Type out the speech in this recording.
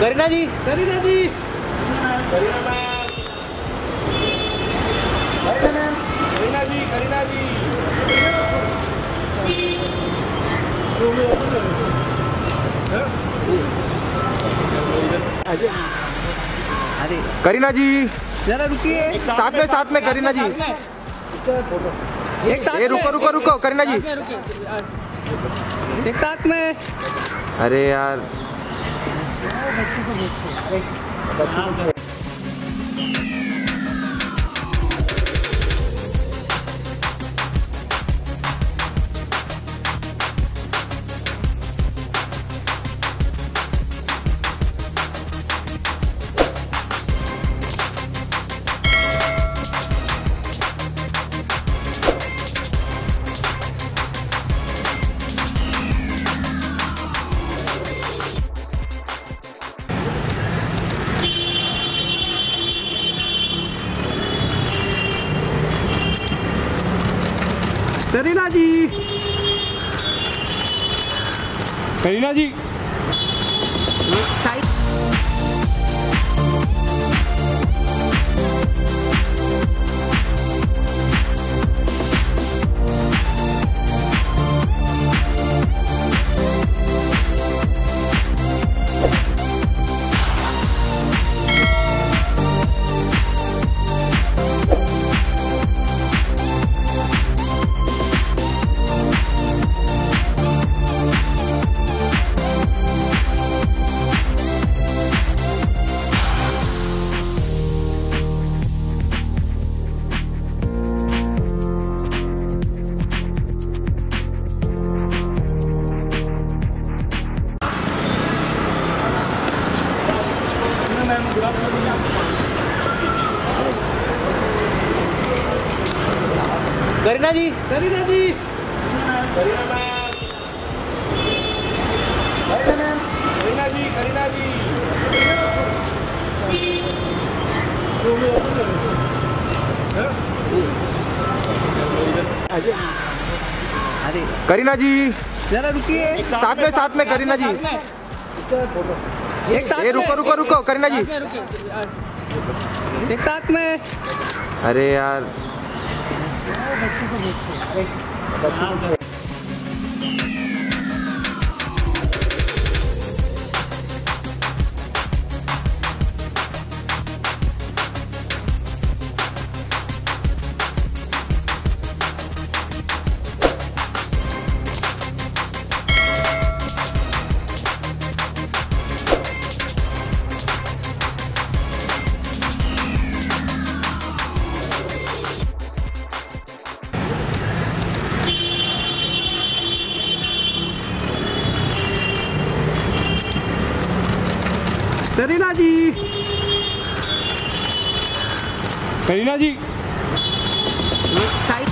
Kareena ji. Kareena ji. Kareena ma'am Kareena ji Kareena ji. अरे करीना जी। जरा रुकिए। साथ में साथ में करीना जी। एक साथ ए रुको रुको रुको करीना जी। एक साथ में अरे यार। बच्चे को भेजते हैं। बच्चे को करीना जी। करीना जी। करीना जी। करीना जी। करीना जी करीना जी। करीना जी। जरा रुकिए। साथ में साथ में करीना जी। एक साथ ए रुको रुको रुको करीना जी। एक साथ में। अरे यार। बच्चों को भेजते हैं। करीना जी। करीना जी। साइड